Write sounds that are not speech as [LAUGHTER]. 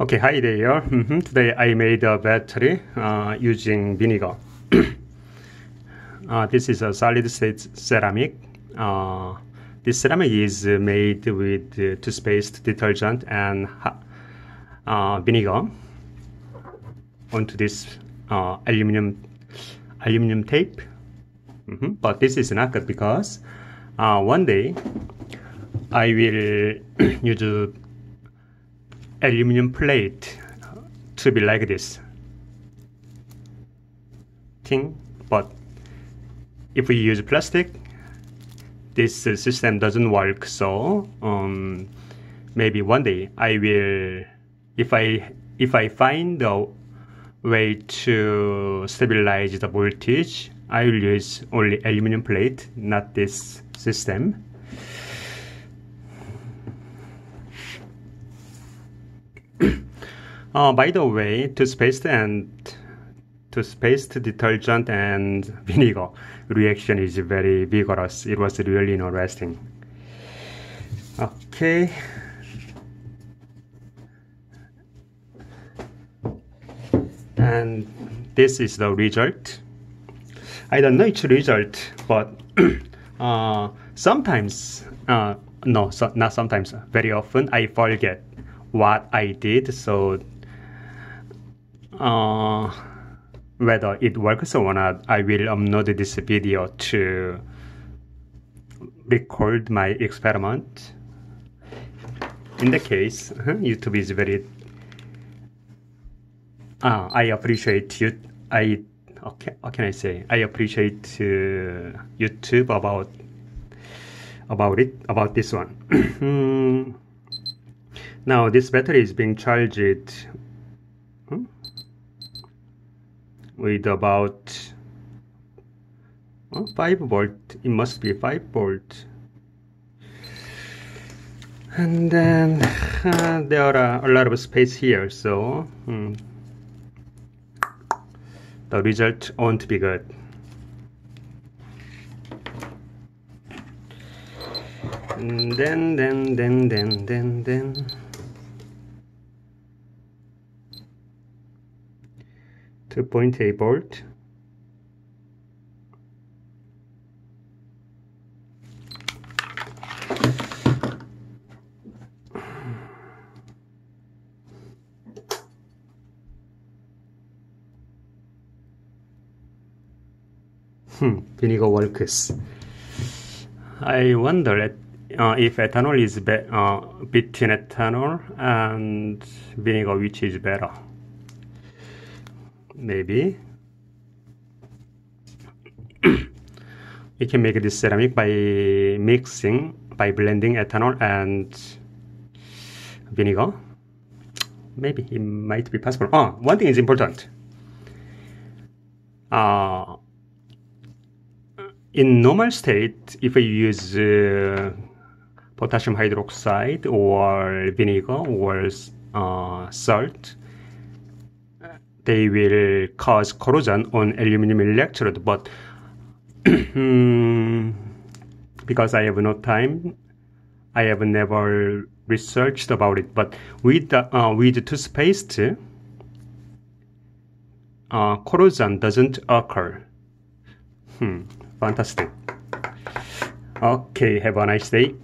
Okay, hi there. Mhm. Today I made a battery uh, using vinegar. [COUGHS] uh, this is a solid state ceramic. Uh, this ceramic is made with uh, toothpaste, detergent, and uh, vinegar onto this uh, aluminum aluminum tape. Mhm. But this is not good because uh, one day I will [COUGHS] use aluminum plate to be like this. Thing but if we use plastic this system doesn't work so um, maybe one day I will if I if I find a way to stabilize the voltage I will use only aluminum plate not this system Uh, by the way, toothpaste and toothpaste, detergent, and [LAUGHS] vinegar reaction is very vigorous. It was really interesting. Okay. And this is the result. I don't know its result, but [CLEARS THROAT] uh, sometimes, uh, no, so, not sometimes, very often I forget what I did. So uh, whether it works or not, I will upload this video to record my experiment. In the case, uh-huh, YouTube is very. Uh, I appreciate you. I okay. What can I say? I appreciate uh, YouTube about about it about this one. [CLEARS THROAT] Hmm. now this battery is being charged hmm? With about 5 volt. It must be 5 volt. And then uh, there are a lot of space here so hmm, the result won't be good. And then then then then then then Two point eight volt Hmm, vinegar works. I wonder at, uh, if ethanol is be uh, between ethanol and vinegar, which is better. Maybe. we can make this ceramic by mixing, by blending ethanol and vinegar. Maybe it might be possible. Oh, one thing is important. Uh, in normal state, if you use uh, potassium hydroxide or vinegar or uh, salt, they will cause corrosion on aluminum electrode. But [CLEARS THROAT] because I have no time, I have never researched about it. But with the, uh, with toothpaste, uh, corrosion doesn't occur. Hmm. Fantastic. Okay, have a nice day.